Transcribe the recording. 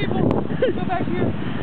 people. Go back here.